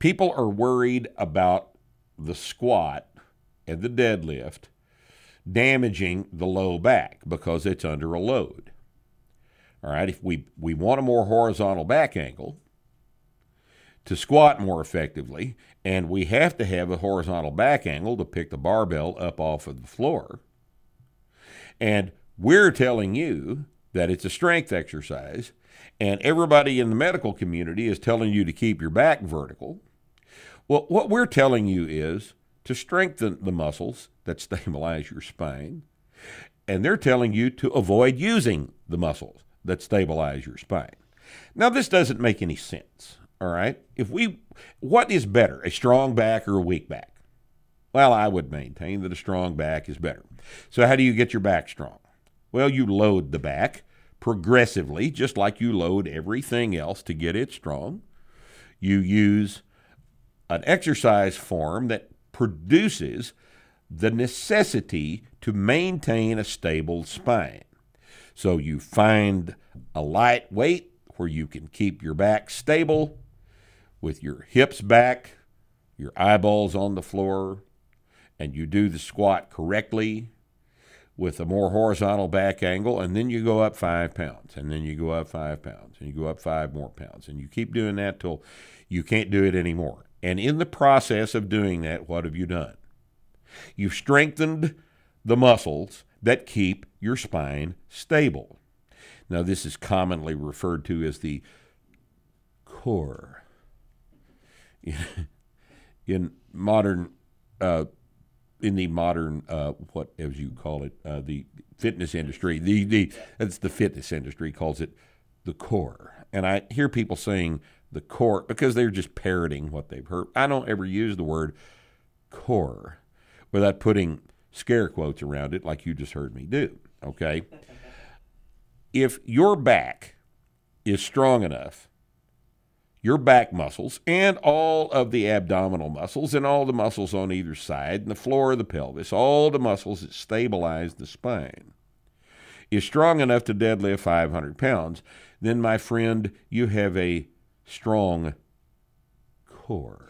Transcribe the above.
People are worried about the squat and the deadlift damaging the low back because it's under a load. All right, if we, we want a more horizontal back angle to squat more effectively, and we have to have a horizontal back angle to pick the barbell up off of the floor. And we're telling you that it's a strength exercise, and everybody in the medical community is telling you to keep your back vertical. Well, what we're telling you is to strengthen the muscles that stabilize your spine, and they're telling you to avoid using the muscles that stabilize your spine. Now, this doesn't make any sense. All right. If we, what is better, a strong back or a weak back? Well, I would maintain that a strong back is better. So, how do you get your back strong? Well, you load the back progressively, just like you load everything else to get it strong. You use an exercise form that produces the necessity to maintain a stable spine. So you find a light weight where you can keep your back stable with your hips back, your eyeballs on the floor, and you do the squat correctly with a more horizontal back angle, and then you go up five pounds, and then you go up five pounds, and you go up five more pounds, and you keep doing that till you can't do it anymore. And in the process of doing that, what have you done? You've strengthened the muscles that keep your spine stable. Now, this is commonly referred to as the core. In modern uh, in the modern uh, what as you call it uh, the fitness industry the the that's the fitness industry calls it the core and I hear people saying the core because they're just parroting what they've heard. I don't ever use the word core without putting scare quotes around it like you just heard me do okay? If your back is strong enough your back muscles and all of the abdominal muscles and all the muscles on either side and the floor of the pelvis, all the muscles that stabilize the spine, is strong enough to deadlift 500 pounds, then, my friend, you have a strong core.